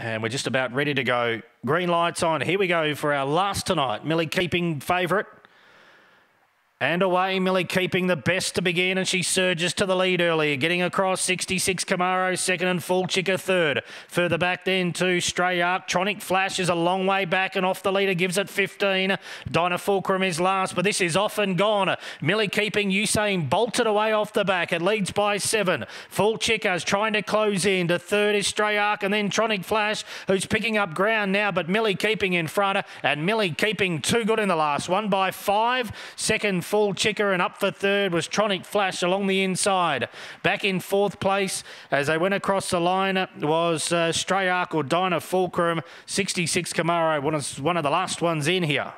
And we're just about ready to go. Green lights on. Here we go for our last tonight. Millie keeping favourite. And away, Millie keeping the best to begin, and she surges to the lead early, getting across 66 Camaro, second, and Full Chicker third. Further back then to Stray Arc. Tronic Flash is a long way back, and off the leader gives it 15. Dinah Fulcrum is last, but this is off and gone. Millie keeping Usain bolted away off the back. It leads by seven. Full Chicker's trying to close in. To third is Stray Arc, and then Tronic Flash, who's picking up ground now, but Millie keeping in front, and Millie keeping too good in the last one by five. Second, Full Chicker and up for third was Tronic Flash along the inside. Back in fourth place as they went across the line was uh, Stray Arc or Dinah Fulcrum, 66 Camaro, one of the last ones in here.